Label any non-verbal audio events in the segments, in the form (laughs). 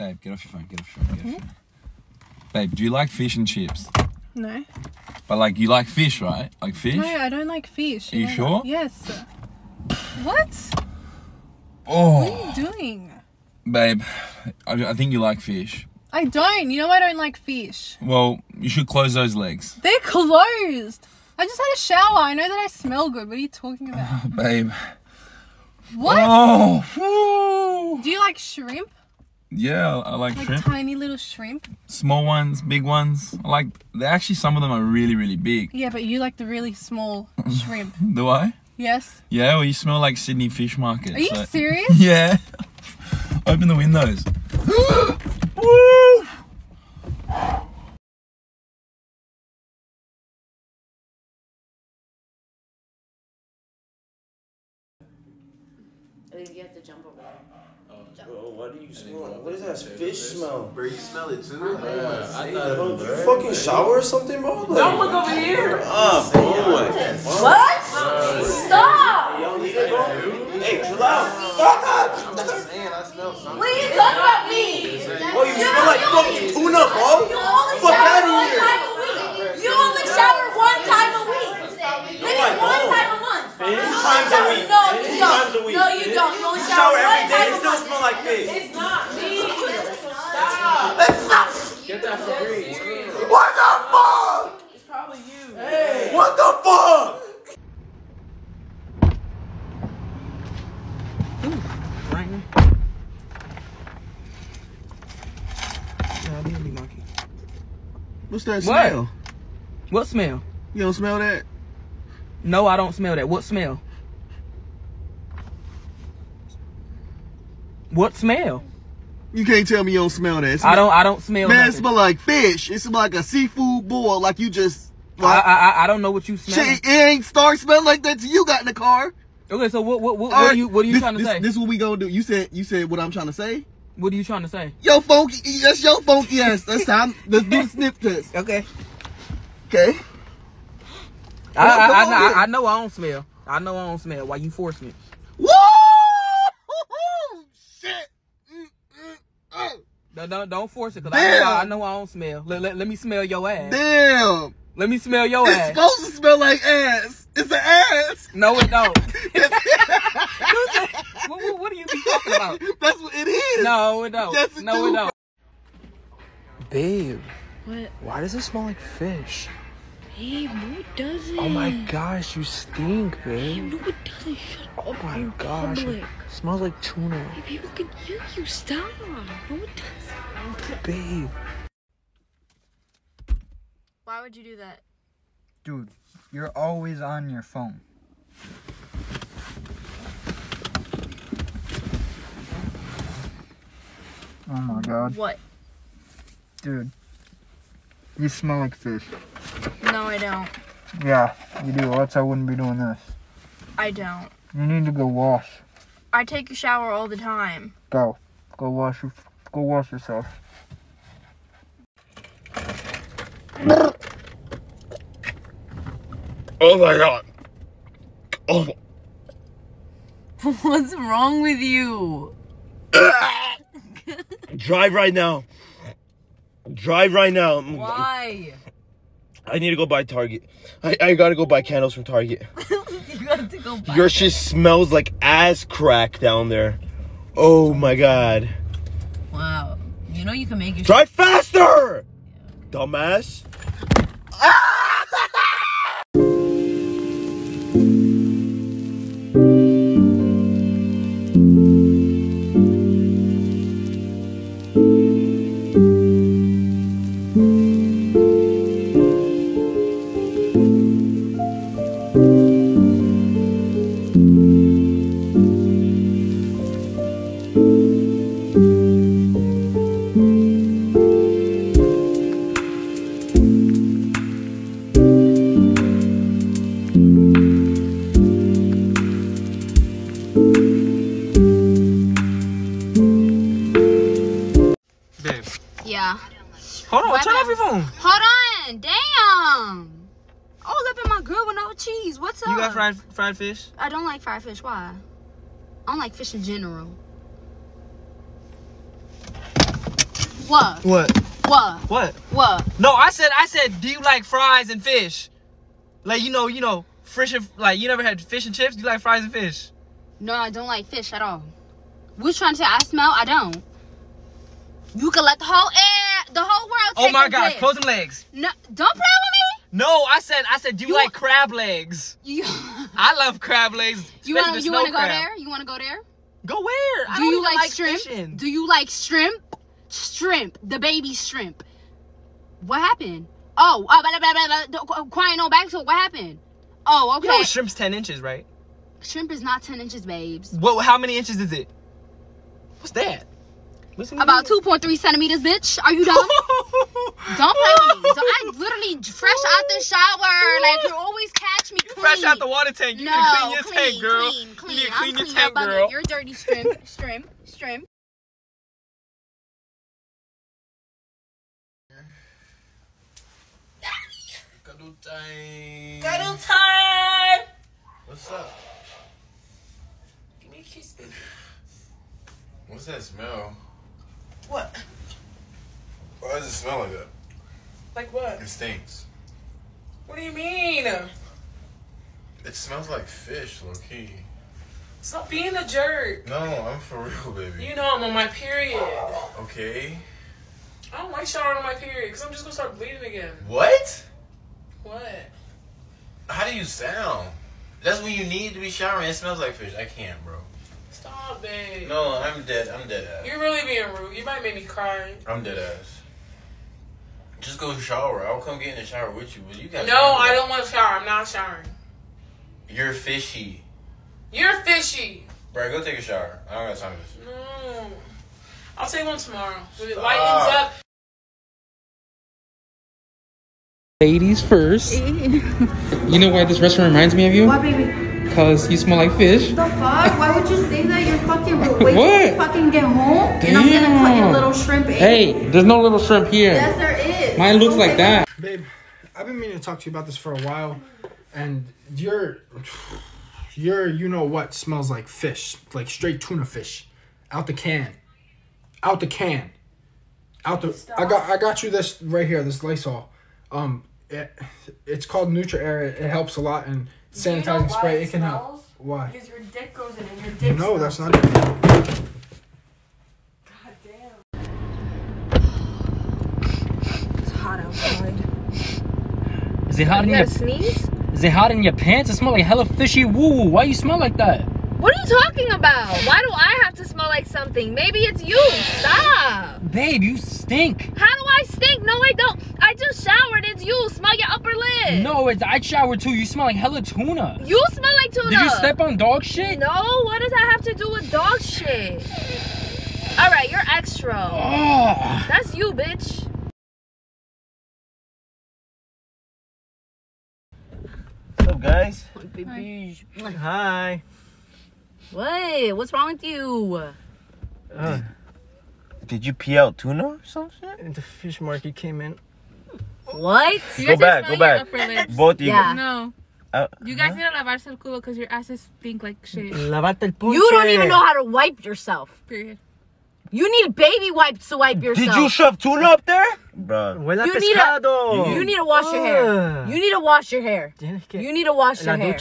Babe, get off your phone. Get off your phone. Get off your phone. Babe, do you like fish and chips? No. But like, you like fish, right? Like fish? No, I don't like fish. Are you know sure? that. Yes. What? Oh, What are you doing? babe, I, I think you like fish. I don't. You know I don't like fish. Well, you should close those legs. They're closed. I just had a shower. I know that I smell good. What are you talking about? Oh, (laughs) Babe. What? Oh. Do you like shrimp? Yeah, I like Like shrimp. tiny little shrimp? Small ones, big ones. I like. They actually some of them are really, really big. Yeah, but you like the really small (laughs) shrimp. Do I? Yes. Yeah. Well, you smell like Sydney Fish Market. Are you so- serious? (laughs) Yeah. (laughs) Open the windows. (gasps) (gasps) Woo! I think you have to jump over there. Bro, why do you smell? What is that fish smell? Bro, you smell it too? I thought you fucking shower or something, bro? Like, Don't look over here. ah, boy. What? Stop! Y'all need it, bro? Hey, chill out. saying I smell something. What are you talking about me? Bro, you smell like fucking tuna, bro. You only Fuck shower outta one here. time a week. You only shower one time a week. Maybe one time a month. Two times a week. No, you don't. times a week. No, you don't. You only shower, shower every one day, it still month. smell like fish. It's not me. Get that for free. What the fuck? It's probably you. What the fuck? What's that What? smell? What smell? You don't smell that? No, I don't smell that. What smell? What smell? You can't tell me you don't smell that. It I don't. I don't smell. That. Man, it smell like fish. It smell like a seafood boil, like you just. I, Like, I I- I don't know what you smell. it ain't start smelling like that till you got in the car. Okay, so what what what, what are you what are you this, trying to this, say? This is what we gonna do. You said you said what I'm trying to say. What are you trying to say? Yo, funky. That's your funky ass. That's time. Let's do the (laughs) snip test. Okay. Okay. I I, I, I. Know I don't smell. I know I don't smell. Why you force me? Woo! Oh. Don't don't, don't force it, cause I know, I, I know I don't smell. Let, let, let me smell your ass. Damn. Let me smell your It's ass. It's supposed to smell like ass. It's an ass. No, it don't. (laughs) what, what, what are you be talking about? That's what it is. No, it don't. Yes, it no, do. it don't. Babe, What? why does it smell like fish? Babe, no it doesn't. Oh my gosh, you stink, babe. No it doesn't. Shut up. Oh my in gosh, it smells like tuna. People can hear you. Stop. No it doesn't. Babe. Why would you do that? Dude, you're always on your phone. Oh my god. What? Dude. You smell like fish. No, I don't. Yeah, you do, or else I wouldn't be doing this. I don't. You need to go wash. I take a shower all the time. Go. Go wash your, go wash yourself. Oh my god. Oh. (laughs) What's wrong with you? Drive right now. Drive right now. Why? I need to go buy Target. I, I gotta go buy candles from Target. (laughs) you to go buy Your shit smells like ass crack down there. Oh my god. Wow. You know you can make your Drive faster! Dumbass. Yeah. Hold on, Why turn off your phone. Hold on. Damn. All up in my grill with no cheese. What's up? You got fried fried fish? I don't like fried fish. Why? I don't like fish in general. What? What? What? What? What? No, I said I said do you like fries and fish? Like you know, you know, fish and like you never had fish and chips? Do you like fries and fish? No, I don't like fish at all. You trying to say? I smell? I don't. You can let the whole air, the whole world take Oh my gosh, close them legs. No, don't play with me. No, I said I said do you, You- like crab legs? You, (laughs) I love crab legs. you want you want to go there? You want to go there? Go where? I Do don't you even like, shrimp? fishing. Do you like shrimp? Shrimp, the baby shrimp. What happened? Oh, uh, blah, blah, blah, blah, quiet on back to it. What happened? Oh, okay. You know shrimp's ten inches, right? shrimp is not 10 inches, babes. What? How many inches is it? What's that? What's About 2.3 centimeters, bitch. Are you dumb? (laughs) Don't play with me. So I literally fresh out the shower. Like you always catch me clean. Fresh out the water tank. You no, need to clean your clean, tank, girl. Clean, clean. You need to I'm clean your clean tank, up girl. You're dirty shrimp, shrimp, shrimp. Cuddle time. Cuddle time. What's up? Give me a kiss, baby. What's that smell? What? Why does it smell like that? Like what? It stinks. What do you mean? It smells like fish, low key. Stop being a jerk. No, I'm for (laughs) real, baby. You know I'm on my period. Okay. I don't like showering on my period because I'm just gonna start bleeding again. What? What? How do you sound? That's when you need to be showering. It smells like fish. I can't, bro. Stop, babe. No, I'm dead. I'm dead ass. You're really being rude. You might make me cry. I'm dead ass. Just go shower. I'll come get in the shower with you, but you got. No, I don't want to shower. I'm not showering. You're fishy, You're fishy. bro. Go take a shower. I don't got time for this. No. I'll take one tomorrow. When it lightens up. Ladies first. (laughs) you know why this restaurant reminds me of you? What, baby? Because you smell like fish. The fuck? Why would you say that? You're fucking wait What? till you fucking get home, and I'm gonna cut your little shrimp. egg. Hey, there's no little shrimp here. Yes, there is. Mine looks like that. Babe, I've been meaning to talk to you about this for a while, and your your you know what smells like fish, like straight tuna fish, out the can, out the can, out the. I got I got you this right here, this Lysol. Um, it, it's called Neutra Air. It, it helps a lot, and sanitizing spray. It can help. Why? Because your dick goes in and your dick. No, that's not it. God damn. It's hot outside. Is it hot in your gotta sneeze? Is it hot in your pants? It smells like hella fishy woo. Why you smell like that? What are you talking about? Why do I have to smell like something? Maybe it's you. Stop. Babe, you stink. How do I stink? No, I don't. I just showered. It's you. Smell your upper lip. No, it's I showered too. You smell like hella tuna. You smell like tuna. Did you step on dog shit? No, what does that have to do with dog shit? All right, you're extra. Oh. That's you, bitch. What's up, guys? Hi. What? What's wrong with you? Uh, Did you pee out tuna or something? the fish market came in. What? Go back, go back. Both of you. Yeah. No. Uh, You guys need to lavarse el culo because your asses stink like shit. Lavate el punche. You don't even know how to wipe yourself. Period. You need baby wipes to wipe yourself. Did you shove tuna up there? Bruh. Huele a You need a- You need to wash your hair. You need to wash your hair. You need to wash La your hair.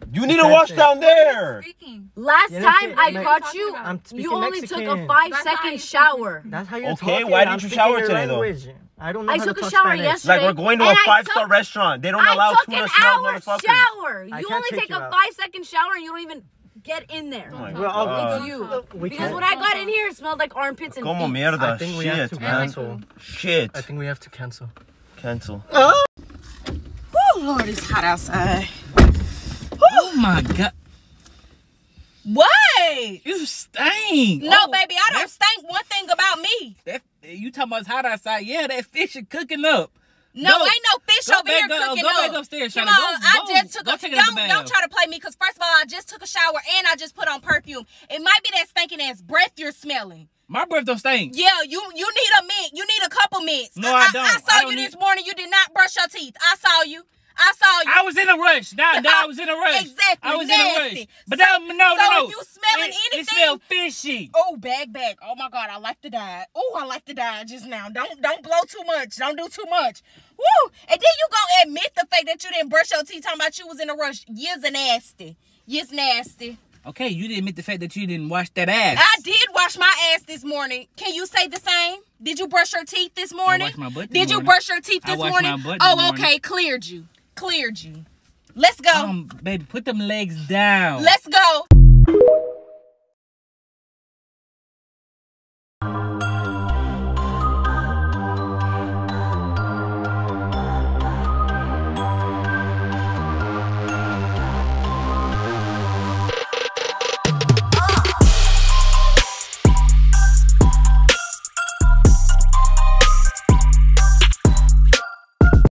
Ducha. shh. You need to wash down there. Speaking. Last Tienes time que- I me- caught you, I'm speaking you only Mexican. took a five That's how second you shower. That's how you're Okay, talking. why I'm didn't you speaking shower your today, though? language. I don't know I how took to a talk shower Spanish. yesterday. Like we're going to a And I five star took- restaurant. They don't allow I took tuna an smell hour motherfuckers. shower. I You can't only take take you a out. five second shower and you don't even get in there. Oh my Well, I'll- God. It's you. We Because can't- when I got in here, it smelled like armpits and Como feet. mierda. I think we have Shit, to man. cancel. Shit. I think we have to cancel. Cancel. Oh, oh Lord, it's hot outside. Oh my (laughs) god. What? You stink. No, Oh, baby, I don't stink. One thing about me. That, you talking about it's hot outside? Yeah, that fish is cooking up. No, Go- ain't no fish go over here back up- cooking go up. back upstairs, Come Shawty. Go- on, I go- just took go a don't don't try to play me because first of all, I just took a shower and I just put on perfume. It might be that stinking ass breath you're smelling. My breath don't stink. Yeah, you you need a mint. You need a couple mints. No, I don't. I, saw I don't you need- this morning. You did not brush your teeth. I saw you. I saw you. I was in a rush. Nah, nah, I was in a (laughs) rush. Exactly. I was nasty. in a rush. But no, no, no, so no. if you smelling it, anything, it smelled fishy. Oh, bag, bag. Oh my God, I like to die. Oh, I like to die just now. Don't, don't blow too much. Don't do too much. Woo! And then you gonna admit the fact that you didn't brush your teeth, talking about you was in a rush. You's nasty. You's nasty. Okay, you didn't admit the fact that you didn't wash that ass. I did wash my ass this morning. Can you say the same? Did you brush your teeth this morning? I washed my butt this Did you brush your teeth I this washed morning? my butt this oh, morning. okay. Cleared you. Cleared you. Let's go. Um, baby, put them legs down. Let's go.